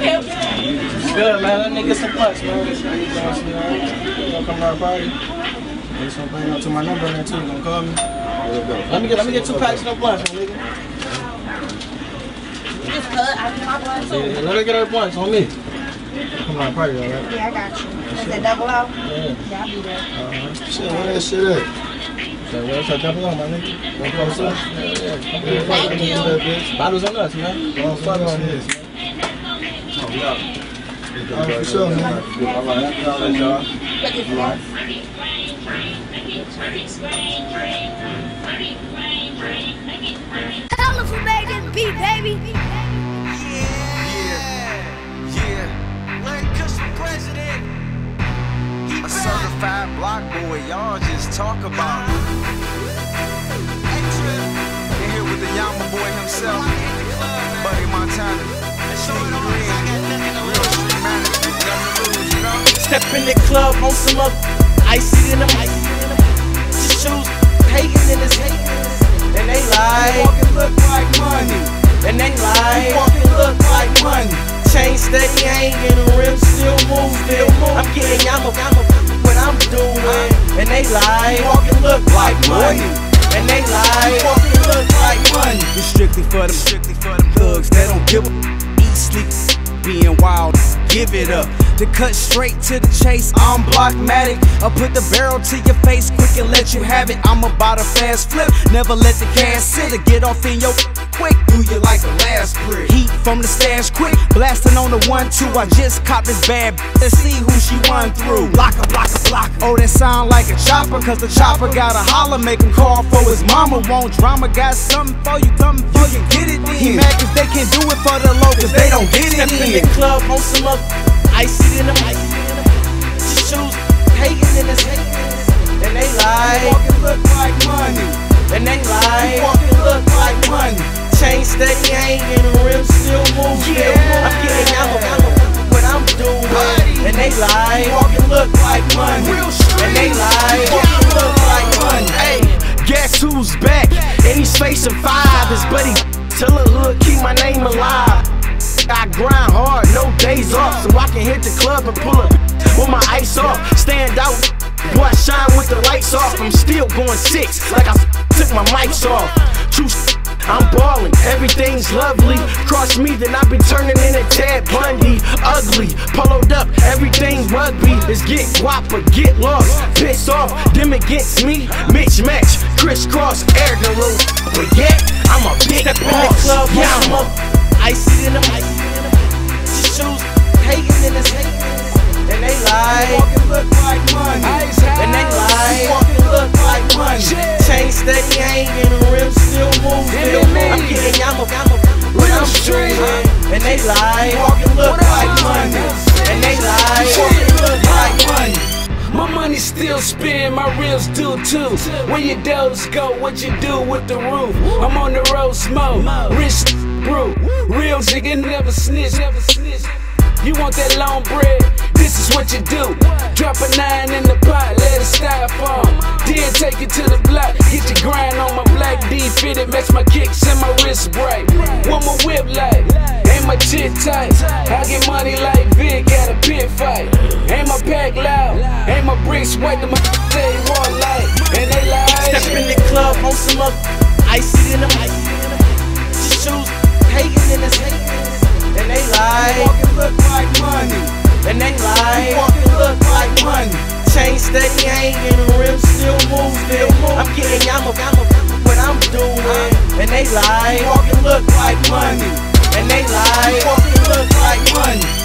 Good, man. Let me get some punch, man. You gonna come to our party? Want to bring up to my number there, too. You gonna call me? Let me get, let me get two packs of blunts, my nigga. Just cut. I need my. Yeah, let her get her blunts on me. Come to our party, all right? Yeah, I got you. Is that double out? Yeah. Yeah, I'll be there. Uh-huh. Shit, where that shit at? So, where's that double on, my nigga? Wanna close up? Yeah, yeah. Come through the party. Thank you. Bottles on us, man. Oh, fuck on this. Man. Y'all. Put this down. Tell us who made this beat, baby. A certified block boy, y'all just talk about it. In here with the Yama boy himself, Buddie Montana. Step in the club on some up, icy in them, just shoes hating in this his and they lie, Walking look like money. and they lie. Walking look like money. Chain steady hanging, rim still moving. I'm getting Yama, Yama, what I'm doing, and they lie. Walking look like money. and they lie. Walking look like money. It's strictly for them, strictly for them thugs that don't give a eat, sleep, being wild. Give it up. To cut straight to the chase, I'm blockmatic. I'll put the barrel to your face quick and let you have it. I'm about a fast flip. Never let the cash sit or get off in your quick. Do you like the last brick? Heat from the stash quick. Blasting on the one, two. I just caught this bad. Let's see who she run through. Block a block a block. Oh, that sound like a chopper. Cause the chopper got a holler. Make him call for his mama. Won't drama. Got something for you. Something for you. Get it then. He mad cause they can't do it for the low. Cause they don't get it in in. the club on some up, icy in them, just shoes hating in his and they lie, Walking look like money. Steady hanging, rim still moving. Yeah. I'm getting Yama, Yama, what I'm doing, and they lie. Walking look like money. And they lie. Walking look like money. Hey, guess who's back? And he's facing five. His buddy tell the hood keep my name alive. I grind hard, no days off, so I can hit the club and pull up with my ice off. Stand out, boy, I shine with the lights off. I'm still going six, like I took my mics off. True, I'm ballin', everything's lovely. Cross me, then I be turning into Ted Bundy. Ugly, poloed up, everything rugby. It's get whopper, get lost, piss off. Them against me, Mitch match, crisscross, air guru. But yet, I'm a big Step in the club, yeah, I'm up. Icy in them, just shoes hating in his and they lie, Walking look like and they lie. Walking look like money. And they. Walking look like money. My money still spin, my reels do too. When your doors go, what you do with the roof? I'm on the road, smoke, rich brew. Real nigga never snitch, never snitch. You want that long bread? This is what you do. Drop a nine in the pot, let it styrofoam. Then take it to the block, get your grind on my black D fitted, match my kicks and my wrist bright. One more whip my shit tight. I get money like Vick at a pit fight. Ain't my pack loud, ain't my bricks white, my they one light, and they lie. Step in the club on some up, icy in them, just shoes hating in his and they lie, Walking look like money. and they lie. Walking look like money. Chain steady hanging, rim still moving. I'm getting Yama, Yama, what I'm doing, uh-huh. and they lie, Walking look like money. And they lie. Walking look like money.